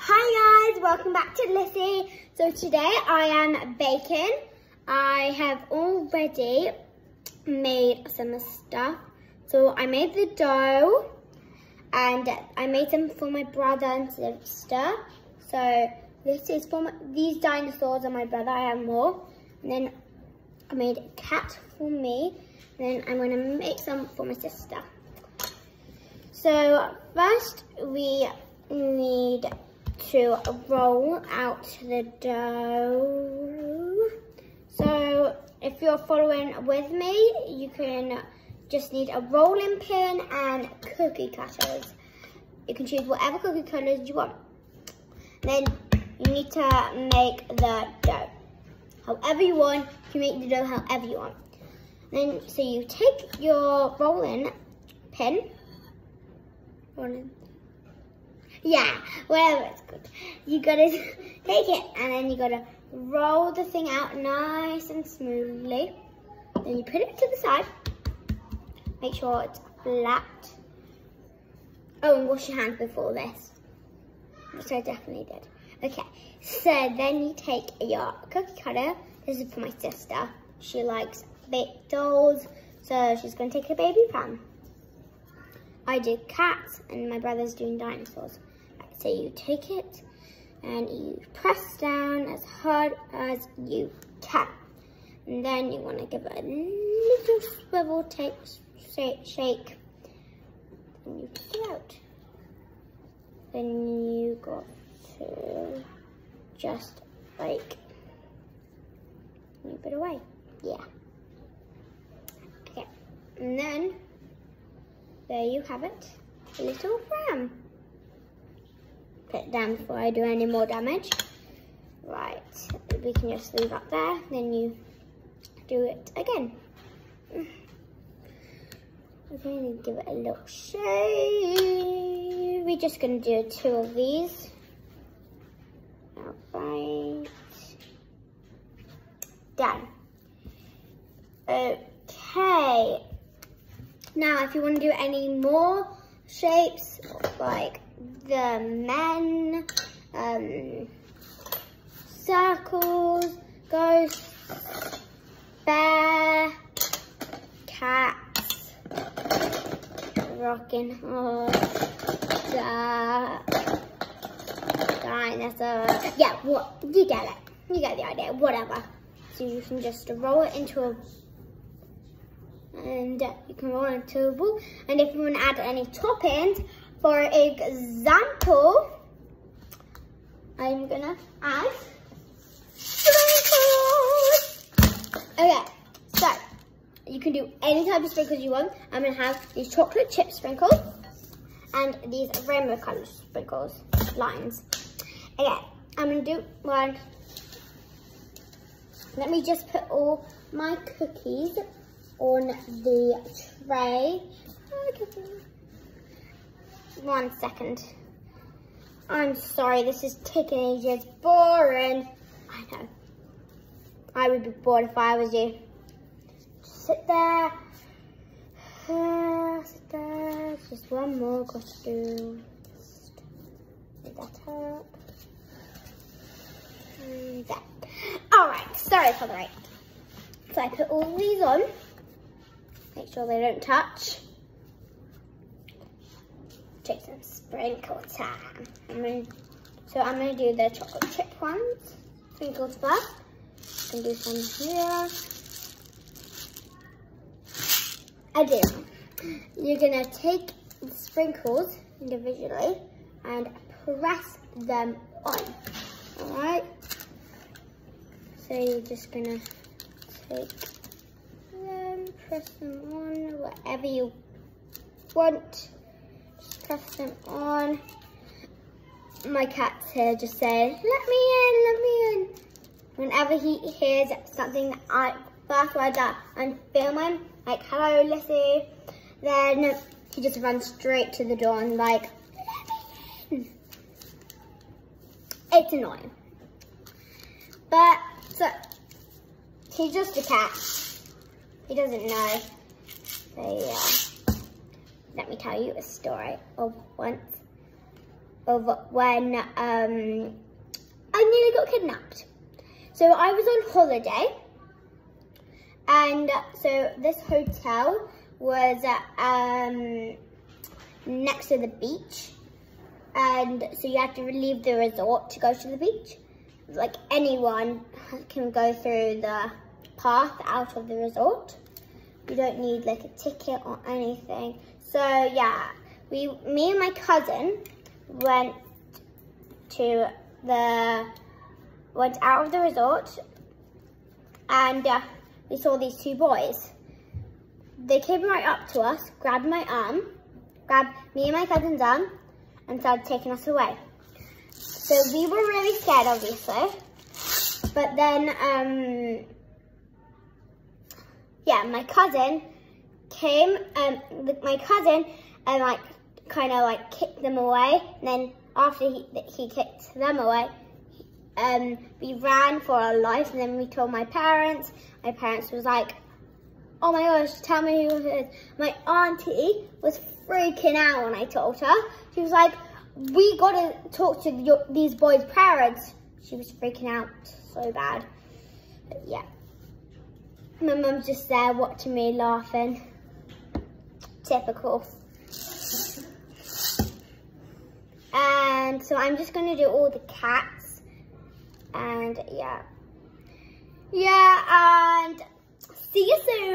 Hi guys, welcome back to Lissy. So today I am baking. I have already made some stuff. So I made the dough and I made them for my brother and sister. So this is for my, these dinosaurs are my brother, I have more. And then I made a cat for me. And then I'm gonna make some for my sister. So first we need to roll out the dough. So if you're following with me, you can just need a rolling pin and cookie cutters. You can choose whatever cookie cutters you want. Then you need to make the dough. However you want, you can make the dough however you want. Then, so you take your rolling pin, rolling, yeah, whatever it's called. You gotta take it and then you gotta roll the thing out nice and smoothly. Then you put it to the side. Make sure it's flat. Oh, and wash your hands before this. Which I definitely did. Okay, so then you take your cookie cutter. This is for my sister. She likes big dolls, so she's gonna take a baby pan. I do cats and my brother's doing dinosaurs. So you take it and you press down as hard as you can. And then you want to give it a little swivel take, shake, and you take it out. Then you got to just like move it away. Yeah. Okay. And then there you have it, a little ram put it down before I do any more damage. Right, we can just leave that there, then you do it again. We're going to give it a little shave. We're just going to do two of these. Alright. Done. Okay. Now, if you want to do any more shapes, like the men, um, circles, ghosts, bear, cats, rocking horse, uh, dinosaur. Yeah, what you get it. You get the idea. Whatever. So you can just roll it into a and you can roll it into a ball. And if you want to add any toppings, for example, I'm gonna add sprinkles. Okay, so you can do any type of sprinkles you want. I'm gonna have these chocolate chip sprinkles and these rainbow color sprinkles, lines. Okay, I'm gonna do one. Let me just put all my cookies on the tray. One second. I'm sorry, this is taking ages. Boring. I know. I would be bored if I was you. Just sit there. Uh, sit there. Just one more. Just pick that up. And that. Alright, sorry for the wait. So I put all these on. Make sure they don't touch take some sprinkle time. I'm gonna, so I'm gonna do the chocolate chip ones, sprinkles first. I'm do some here. I do. You're gonna take the sprinkles individually and press them on. Alright? So you're just gonna take them, press them on, whatever you want press them on. My cat's here just saying, let me in, let me in. Whenever he hears something I, first word that I'm filming, like, hello, Lissy, then he just runs straight to the door and like, let me in. It's annoying. But, so, he's just a cat. He doesn't know. So, yeah let me tell you a story of once of when um, I nearly got kidnapped. So I was on holiday and so this hotel was um, next to the beach and so you had to leave the resort to go to the beach. Like anyone can go through the path out of the resort. You don't need like a ticket or anything. So yeah, we, me and my cousin went to the, went out of the resort and uh, we saw these two boys. They came right up to us, grabbed my arm, grabbed me and my cousin's arm and started taking us away. So we were really scared, obviously. But then, um, yeah, my cousin came, um, my cousin, and like, kind of like kicked them away. And then after he, he kicked them away, um, we ran for our lives. And then we told my parents. My parents was like, oh my gosh, tell me who it is. My auntie was freaking out when I told her. She was like, we got to talk to your, these boys' parents. She was freaking out so bad. But yeah. My mum's just there watching me laughing. Typical. And so I'm just going to do all the cats. And yeah. Yeah, and see you soon.